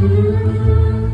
you.